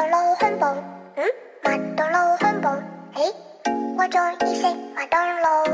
豆老汉堡，嗯，麦当劳汉堡，哎，我叫意食麦当劳。